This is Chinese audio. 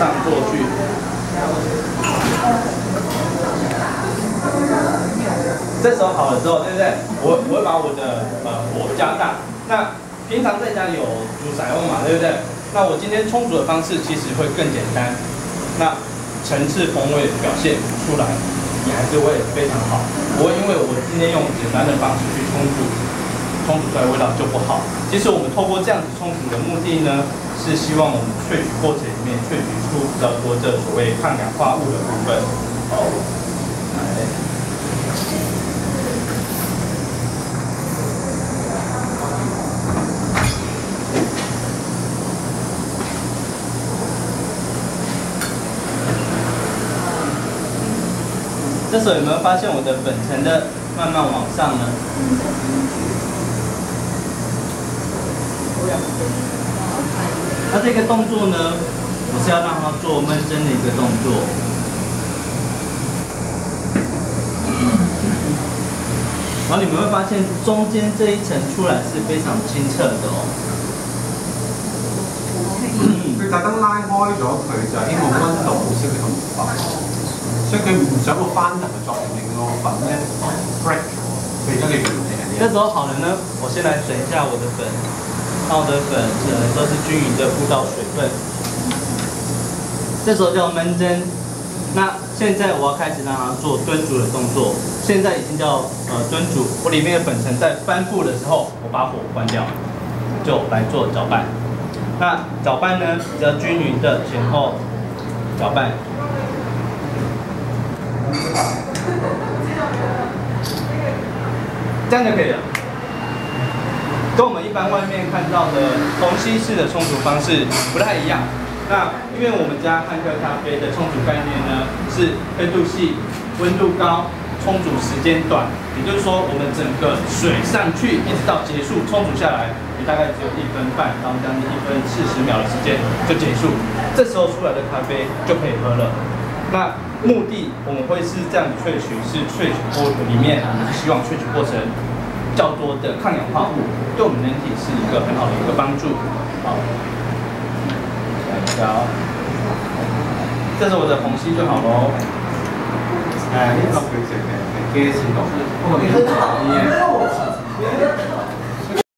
上座去。这时候好了之后，对不对？我我会把我的呃火加大。那平常在家里有煮散用嘛，对不对？那我今天充足的方式其实会更简单。那层次风味表现出来，也还是会非常好。不会因为我今天用简单的方式去冲煮，冲出来味道就不好。其实我们透过这样子冲煮的目的呢，是希望我们萃取过程里面萃取出比较多这所谓抗氧化物的部分。好，来。这时候有没有发现我的粉尘的慢慢往上呢？那这个动作呢，我是要让它做闷蒸的一个动作。然后你们会发现中间这一层出来是非常清澈的哦。佢特登拉開咗佢，就希望温度冇燒咁快。所以佢唔想個翻騰嘅作用，令個粉咧 break 咗，變咗你这时候好了呢，我先来整一下我的粉，泡的粉呃都是均匀的铺到水分。这时候叫焖蒸。那现在我要开始让它做炖煮的动作。现在已经叫呃炖煮，我里面的粉尘在翻布的时候，我把火关掉，就来做搅拌。那搅拌呢，比较均匀的前后搅拌。这样就可以了，跟我们一般外面看到的虹吸式的冲煮方式不太一样。那因为我们家汉克咖啡的冲煮概念呢，是温度细、温度高、冲煮时间短，也就是说，我们整个水上去一直到结束冲煮下来，你大概只有一分半到将近一分四十秒的时间就结束，这时候出来的咖啡就可以喝了。那目的我们会是这样萃取，是萃取过里面，希望萃取过程较多的抗氧化物，对我们人体是一个很好的一个帮助。好，来一下哦，这是我的虹吸就好喽。哎，你好，谢谢，谢谢，不过你很讨厌。